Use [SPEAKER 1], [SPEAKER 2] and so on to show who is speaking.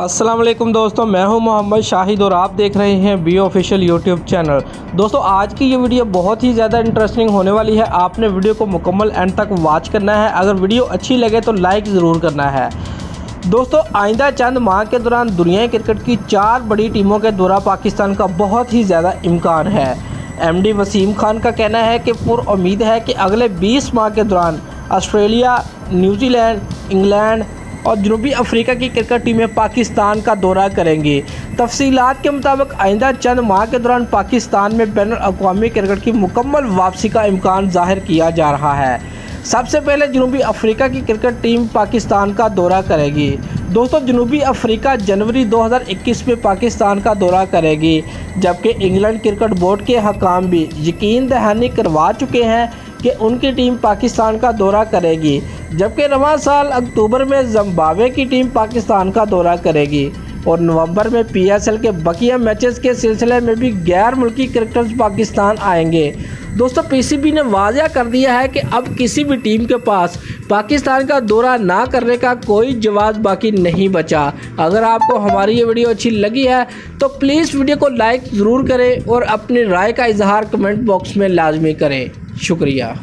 [SPEAKER 1] वालेकुम दोस्तों, मैं हूँ मोहम्मद शाहिद और आप देख रहे हैं बी ऑफिशियल यूट्यूब चैनल दोस्तों, आज की ये वीडियो बहुत ही ज़्यादा इंटरेस्टिंग होने वाली है। आपने वीडियो को मुकम्मल एंड तक वॉच करना है। अगर वीडियो अच्छी लगे तो लाइक ज़रूर करना है। दोस्तों, आइंदा चंद माह के दौरान दुनिया क्रिकेट की चार बड़ी टीमों के दौरा पाकिस्तान का बहुत ही ज़्यादा इम्कान है। एम डी वसीम खान का कहना है कि पुर उम्मीद है कि अगले बीस माह के दौरान ऑस्ट्रेलिया, न्यूजीलैंड, इंग्लैंड और जनूबी अफ्रीका की क्रिकेट टीमें पाकिस्तान का दौरा करेंगी। तफसीलात के मुताबिक, आइंदा चंद माह के दौरान पाकिस्तान में बैन अवी क्रिकेट की मुकम्मल वापसी का इम्कान ज़ाहिर किया जा रहा है। सबसे पहले जनूबी अफ्रीका की क्रिकेट टीम पाकिस्तान का दौरा करेगी। दोस्तों, जनूबी अफ्रीका जनवरी 2021 में पाकिस्तान का दौरा करेगी, जबकि इंग्लैंड क्रिकेट बोर्ड के हकाम भी यकीन दहानी करवा चुके हैं कि उनकी टीम पाकिस्तान का दौरा करेगी। जबकि रवा साल अक्टूबर में जम्बावे की टीम पाकिस्तान का दौरा करेगी और नवंबर में पीएसएल के बकिया मैचेस के सिलसिले में भी गैर मुल्की क्रिकेटर्स पाकिस्तान आएँगे। दोस्तों, पीसीबी ने वाजह कर दिया है कि अब किसी भी टीम के पास पाकिस्तान का दौरा ना करने का कोई जवाब बाकी नहीं बचा। अगर आपको हमारी ये वीडियो अच्छी लगी है तो प्लीज़ वीडियो को लाइक ज़रूर करें और अपनी राय का इजहार कमेंट बॉक्स में लाजमी करें। शुक्रिया।